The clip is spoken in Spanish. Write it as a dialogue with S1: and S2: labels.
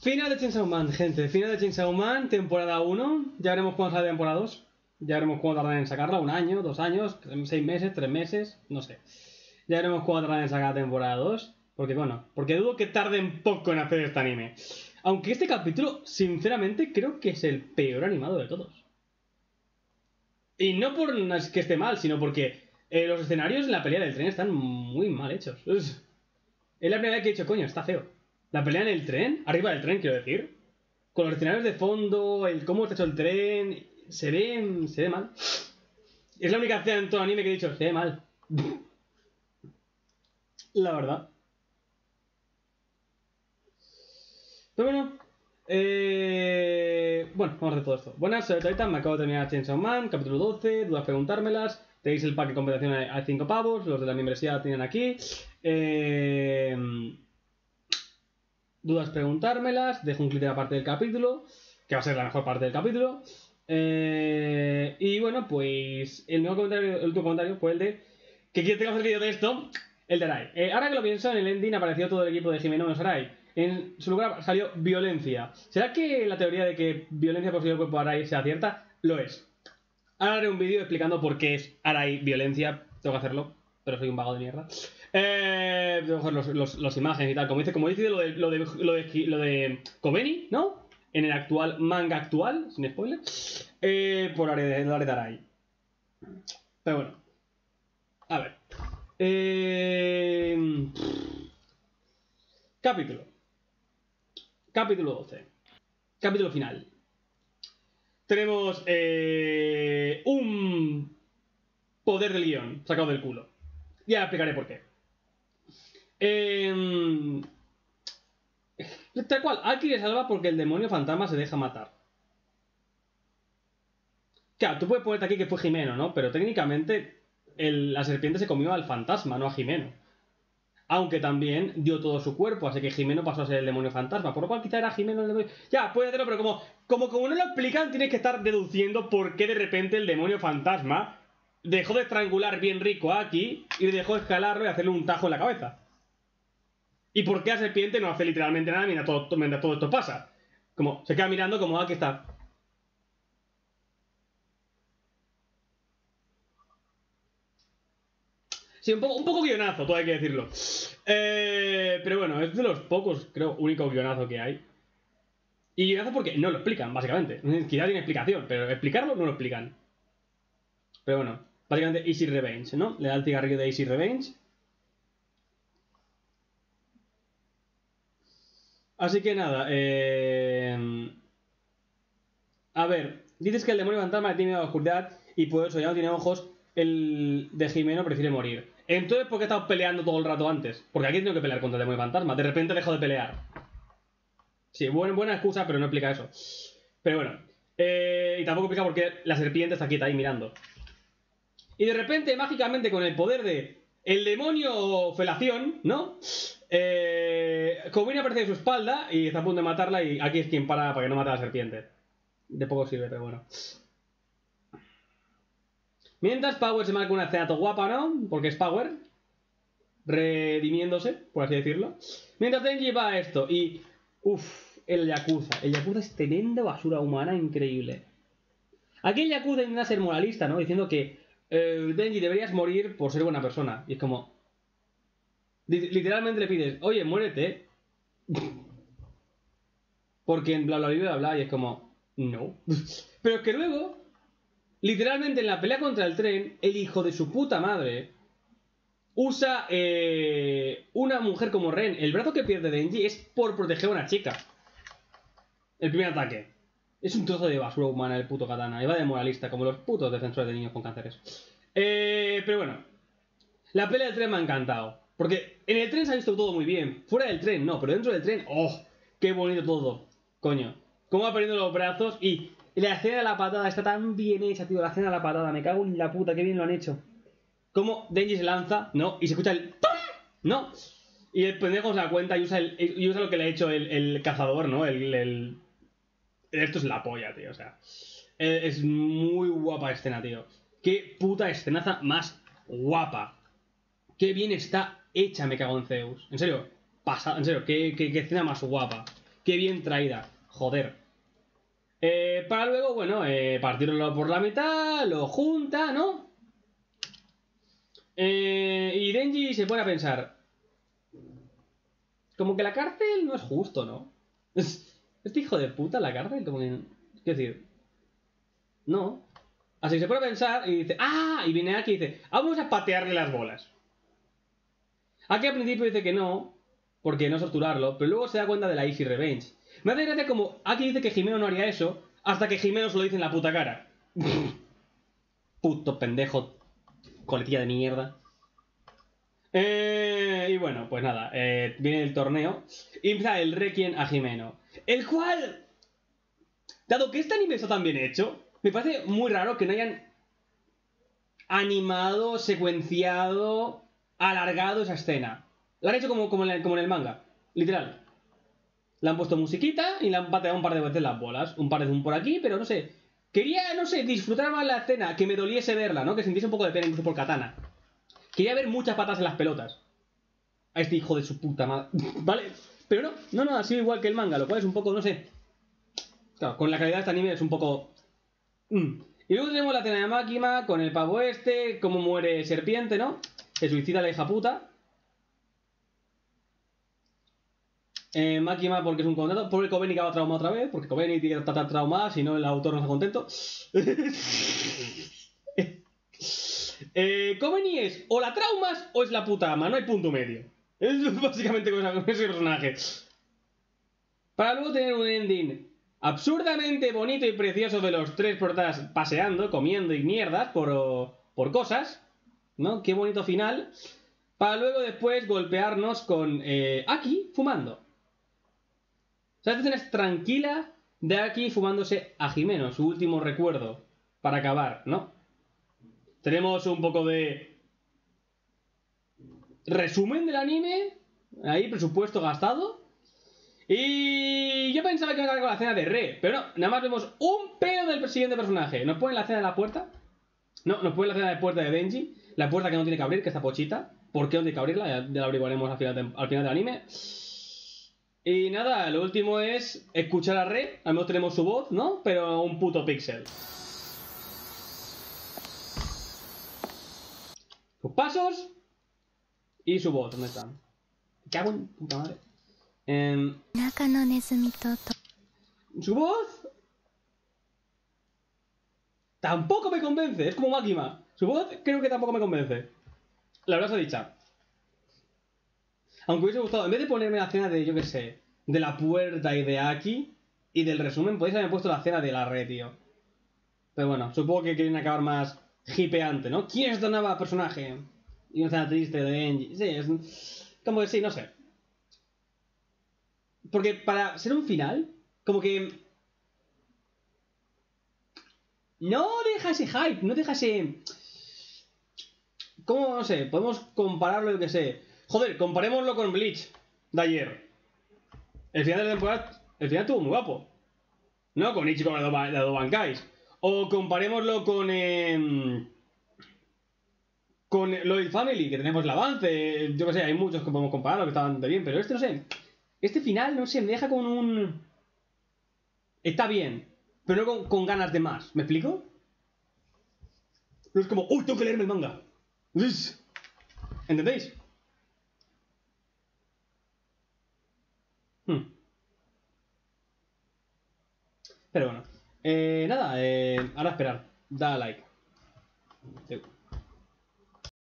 S1: Final de Chainsaw Man, gente. Final de Chainsaw Man, temporada 1. Ya veremos cuándo sale la temporada 2. Ya veremos cuándo tardan en sacarla. Un año, dos años, seis meses, tres meses. No sé. Ya veremos cuándo tardan en sacar la temporada 2. Porque bueno, porque dudo que tarden poco en hacer este anime. Aunque este capítulo, sinceramente, creo que es el peor animado de todos. Y no por que esté mal, sino porque eh, los escenarios en la pelea del tren están muy mal hechos. Es, la primera vez que he dicho, coño, está feo. La pelea en el tren, arriba del tren, quiero decir. Con los escenarios de fondo, el cómo está hecho el tren, se ve, se ve mal. Es la única escena en todo anime que he dicho, se ve mal. la verdad. Pero bueno, eh... bueno, vamos a hacer todo esto. Buenas, soy Titan, me acabo de terminar Chainsaw Man, capítulo 12, dudas preguntármelas. Tenéis el pack de compensación a 5 pavos, los de la membresía tienen aquí. Eh... Dudas preguntármelas, dejo un clic en la parte del capítulo, que va a ser la mejor parte del capítulo. Eh... Y bueno, pues el, nuevo comentario, el último comentario fue el de que que hacer vídeo de esto, el de Arai. Eh, ahora que lo pienso, en el ending apareció todo el equipo de Jimeno Arai. En su lugar salió violencia. ¿Será que la teoría de que violencia posible el cuerpo de Arai sea cierta? Lo es. Ahora haré un vídeo explicando por qué es Arai violencia. Tengo que hacerlo, pero soy un vago de mierda. Eh, los, imágenes y tal. Como dice, como dice lo de, lo de, lo de, lo ¿no? En el actual manga actual, sin spoiler. Eh, por área de, de Arai. Pero bueno. A ver. Eh... Capítulo. Capítulo 12. Capítulo final. Tenemos eh, un poder del guion sacado del culo. Ya explicaré por qué. Eh, tal cual, Aki le salva porque el demonio fantasma se deja matar. Claro, tú puedes ponerte aquí que fue Jimeno, ¿no? Pero técnicamente la serpiente se comió al fantasma, no a Jimeno. Aunque también dio todo su cuerpo, así que Jimeno pasó a ser el demonio fantasma. Por lo cual quizá era Jimeno el demonio. Ya, puede hacerlo, pero como, como, como no lo explican, tienes que estar deduciendo por qué de repente el demonio fantasma dejó de estrangular bien rico aquí y dejó de escalarlo y hacerle un tajo en la cabeza. ¿Y por qué la serpiente no hace literalmente nada mientras todo, todo esto pasa? Como se queda mirando como aquí está. Sí, un poco, un poco guionazo, todo hay que decirlo. Eh, pero bueno, es de los pocos, creo, único guionazo que hay. Y guionazo porque no lo explican, básicamente. Quizás tiene explicación, pero explicarlo no lo explican. Pero bueno, básicamente Easy Revenge, ¿no? Le da el cigarrillo de Easy Revenge. Así que nada, eh... A ver, dices que el demonio fantasma tiene la oscuridad y por eso ya no tiene ojos el de Jimeno prefiere morir. Entonces, ¿por qué estamos peleando todo el rato antes? Porque aquí tengo que pelear contra el demonio fantasma. De repente dejo de pelear. Sí, buena, buena excusa, pero no explica eso. Pero bueno. Eh, y tampoco explica por qué la serpiente está quieta ahí mirando. Y de repente, mágicamente, con el poder de el demonio felación, ¿no? Eh, Kobin aparece en su espalda y está a punto de matarla y aquí es quien para para que no mate a la serpiente. De poco sirve, pero bueno. Mientras Power se marca una escena guapa, ¿no? Porque es Power. Redimiéndose, por así decirlo. Mientras Denji va a esto y... Uff, el Yakuza. El Yakuza es tremenda basura humana increíble. Aquí el Yakuza intenta ser moralista, ¿no? Diciendo que eh, Denji deberías morir por ser buena persona. Y es como... Literalmente le pides, oye, muérete. Porque en bla bla bla bla bla y es como... No. Pero es que luego Literalmente en la pelea contra el tren, el hijo de su puta madre usa eh, una mujer como Ren. El brazo que pierde Denji es por proteger a una chica. El primer ataque. Es un trozo de basura humana el puto katana. Y va de moralista, como los putos defensores de niños con cánceres. Eh, pero bueno. La pelea del tren me ha encantado. Porque en el tren se ha visto todo muy bien. Fuera del tren, no. Pero dentro del tren, ¡oh! ¡Qué bonito todo! Coño. Cómo va perdiendo los brazos y la escena de la patada está tan bien hecha, tío. La escena de la patada, me cago en la puta, qué bien lo han hecho. Como Denji se lanza, ¿no? Y se escucha el ¿no? Y el pendejo se da cuenta y usa, el, y usa lo que le ha hecho el, cazador, ¿no? El, Esto es la polla, tío. O sea. Es muy guapa escena, tío. Qué puta escenaza más guapa. Qué bien está hecha, me en Zeus. En serio, pasa, en serio, qué, qué, qué escena más guapa. qué bien traída. Joder. Eh, para luego, bueno, eh, partirlo por la mitad, lo junta, ¿no? Eh, y Denji se pone a pensar. Como que la cárcel no es justo, ¿no? Este hijo de puta, la cárcel, como que. Es decir. No. Así que se pone a pensar y dice. ¡Ah! Y viene aquí y dice. Vamos a patearle las bolas. Aquí al principio dice que no, porque no es torturarlo, pero luego se da cuenta de la Easy Revenge. Me hace gracia como aquí dice que Jimeno no haría eso, hasta que Jimeno se lo dice en la puta cara. Puto pendejo, coletilla de mierda. Eh, y bueno, pues nada, eh, viene el torneo y empieza el Requiem a Jimeno. El cual, dado que este anime está tan bien hecho, me parece muy raro que no hayan animado, secuenciado, alargado esa escena. La han hecho como, como, en, el, manga, literal. Le han puesto musiquita y le han pateado un par de veces las bolas. Un par de zoom por aquí, pero no sé. Quería, no sé, disfrutar más la escena, que me doliese verla, ¿no? Que sintiese un poco de pena incluso por katana. Quería ver muchas patas en las pelotas. A este hijo de su puta madre. ¿Vale? Pero no, no, no, ha sido igual que el manga, lo cual es un poco, no sé. Claro, con la calidad de este anime es un poco. Mm. Y luego tenemos la escena de Máquina con el pavo este, cómo muere Serpiente, ¿no? Se suicida la hija puta. Eh, Máquina porque es un contrato. Pobre Coveney que va traumado otra vez, porque Coveney tiene que estar traumado, si no el autor no está contento. eh, es o la traumas o es la puta ama, no hay punto medio. Es básicamente con ese personaje. Para luego tener un ending absurdamente bonito y precioso de los tres portadas paseando, comiendo y mierdas por, por cosas. ¿No? Qué bonito final. Para luego después golpearnos con eh, Aki fumando. O sea, esta escena es tranquila de Aki fumándose a Jimeno, su último recuerdo. Para acabar, ¿no? Tenemos un poco de resumen del anime. Ahí, presupuesto gastado. Y yo pensaba que iba a acabar con la escena de Re, pero no, nada más vemos un pedo del siguiente personaje. ¿Nos ponen la escena de la puerta? No, nos ponen la escena de puerta de Denji. La puerta que no tiene que abrir, que está pochita. ¿Por qué no tiene que abrirla? Ya, ya la averiguaremos al final, al final del anime. Y nada, lo último es escuchar a Rey. Al menos tenemos su voz, ¿no? Pero un puto pixel. Sus pasos. Y su voz, ¿dónde están ¿Qué hago en puta madre?
S2: Eh...
S1: Su voz. Tampoco me convence, es como máquina. Su voz creo que tampoco me convence. La verdad se dicha. Aunque hubiese gustado, en vez de ponerme la escena de, yo qué sé, de la puerta y de Aki y del resumen, podéis haberme puesto la escena de la red, tío. Pero bueno, supongo que quieren acabar más hipeante, ¿no? ¿Quién es este nuevo personaje? Y una escena triste de Engie. Sí, es como que sí, no sé. Porque para ser un final, como que. No deja ese hype, no deja ese. ¿Cómo? No sé, podemos compararlo, yo que sé. Joder, comparémoslo con Bleach de ayer. El final de la temporada. El final estuvo muy guapo. No con Ichigo de Doba- de Dobankais. O comparémoslo con. em, con Lloyd Family, que tenemos el avance. Yo que sé, hay muchos que podemos compararlo que estaban bastante bien, pero este no sé. Este final, no sé, me deja con un. Está bien, pero no con, con ganas de más. ¿Me explico? No es como, ¡Uy, tengo que leerme el manga! ¿Entendéis? Hmm. Pero bueno. Eh, nada, eh, ahora esperar. Da like.